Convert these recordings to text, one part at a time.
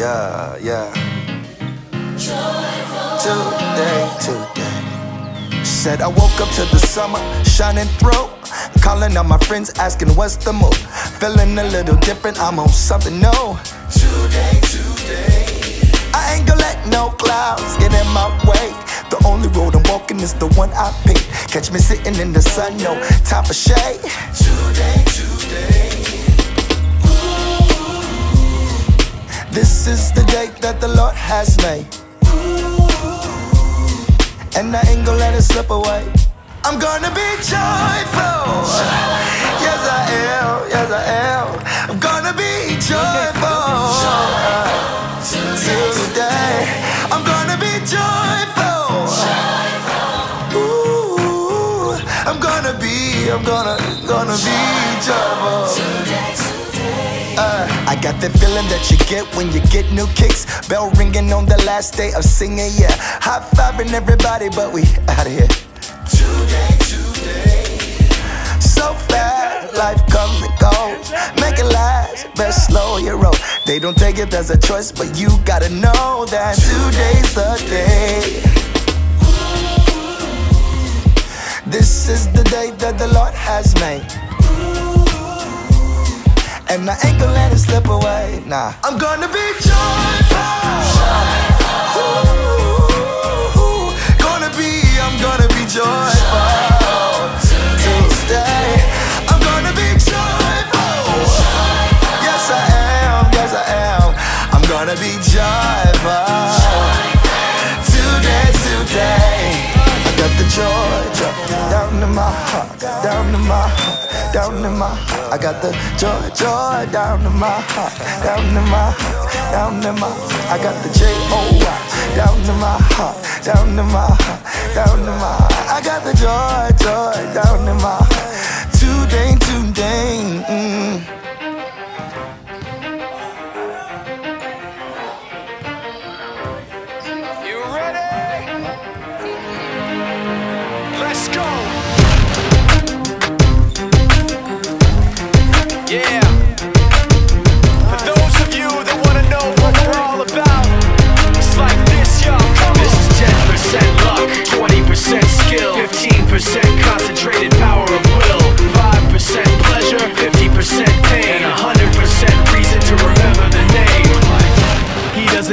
Yeah, yeah. Today, today. Said I woke up to the summer shining through. Calling on my friends, asking what's the move. Feeling a little different, I'm on something new. Today, today. I ain't gonna let no clouds get in my way. The only road I'm walking is the one I pick. Catch me sitting in the sun, no time for shade. Today, today. This is the day that the Lord has made. And I ain't gonna let it slip away. I'm gonna be joyful. Yes, I am. Yes, I am. I'm gonna be joyful. Today, I'm gonna be joyful. Ooh, I'm gonna be, I'm gonna, gonna be joyful. Uh, I got that feeling that you get when you get new kicks. Bell ringing on the last day of singing, yeah. High fiving everybody, but we out of here. Today, today. So fast, life comes and goes. Make it last, best slow your roll. They don't take it as a choice, but you gotta know that today's the day. And I ain't gonna let it slip away. Nah, I'm gonna be joyful. Ooh, gonna be, I'm gonna be joyful. Tuesday, I'm gonna be joyful. Yes, I am. Yes, I am. I'm gonna be joyful. Down in my heart, down in my heart. I got the joy, joy down in my heart, down in my heart, down in my heart. I got the J O Y down in my heart, down in my heart, down in my heart. I got the joy, joy down in my heart. Today, today. Mm.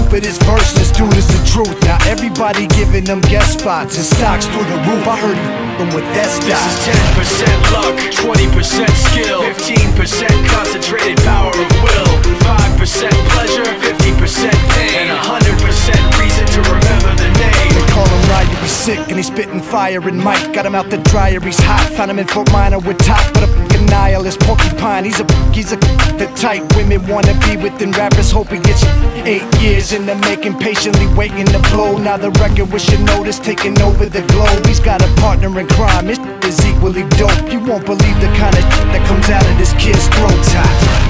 stupidest verse, this dude is the truth. Now everybody giving them guest spots and stocks through the roof. I heard he f***ing with that This stock. is 10% luck, 20% skill, 15% concentrated power of will, 5% pleasure, 50% pain, and 100% reason to remember the name. They call him Ryu, he's sick and he's spitting fire and Mike got him out the dryer, he's hot. Found him in Fort Minor with top, but a fucking nihilist porcupine. He's a he's a the type women wanna be with, and rappers hope he gets eight years in the making, patiently waiting to blow. Now the record with your notice taking over the globe. He's got a partner in crime, his is equally dope. You won't believe the kind of that comes out of this kid's throat. top.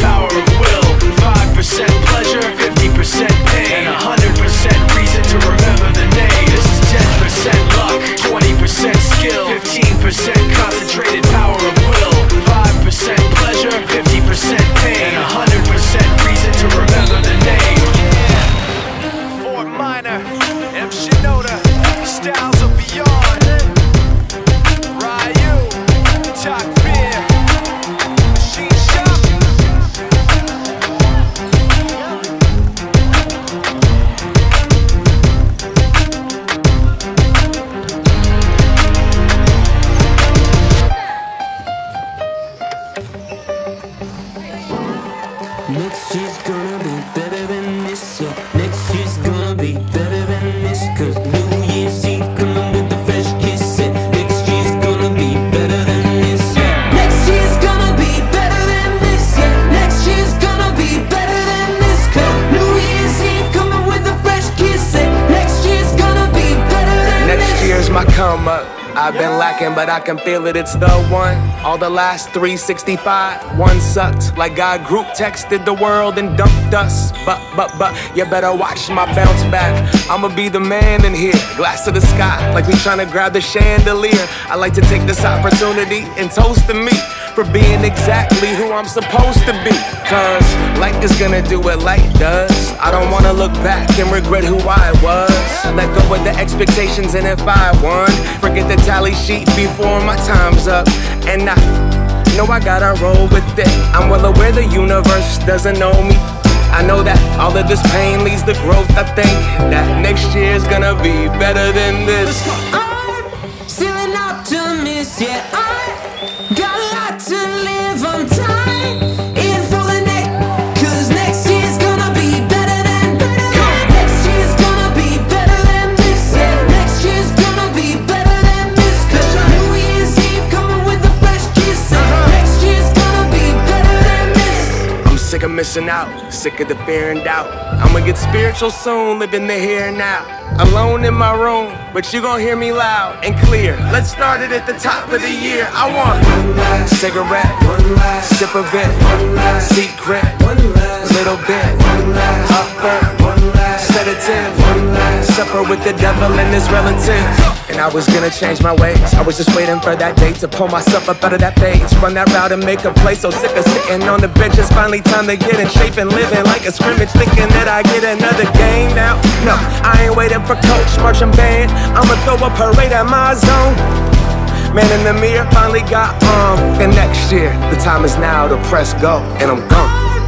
50% I've been lacking, but I can feel it. It's the one. All the last 365, one sucked. Like God group texted the world and dumped us. But, but, but, you better watch my bounce back. I'ma be the man in here. Glass to the sky, like we tryna grab the chandelier. I like to take this opportunity and toast to me for being exactly who I'm supposed to be. Cause light is gonna do what light does. I don't wanna look back and regret who I was. Let go of the expectations, and if I won, forget the tally sheet before my time's up. And I know I gotta roll with it. I'm well aware the universe doesn't know me. I know that all of this pain leads to growth. I think that next year's gonna be better than this. Of missing out, sick of the fear and doubt. I'ma get spiritual soon, living the here and now. Alone in my room, but you gon' hear me loud and clear. Let's start it at the top of the year. I want one last cigarette, one last sip of it, one last secret, one last little bit, with the devil and his relatives. And I was gonna change my ways. I was just waiting for that day to pull myself up out of that phase. Run that route and make a play. So sick of sitting on the bench. It's finally time to get in shape and living like a scrimmage. Thinking that I get another game now. No, I ain't waiting for coach, marching band. I'ma throw a parade at my zone. Man in the mirror finally got um. And next year, the time is now to press go, and I'm gone.